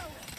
Oh.